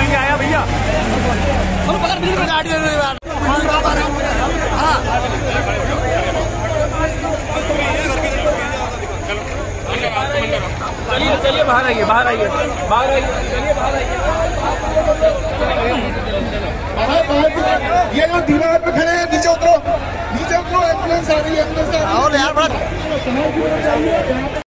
करके आया भैया। हाँ, हाँ। चलिए चलिए बाहर आइए बाहर आइए। बाहर आइए चलिए बाहर आइए। ये जो दीवार पे खड़े हैं नीचे उतरो। नीचे उतरो एंबुलेंस आ रही है एंबुलेंस आ रही है। और यार बड़ा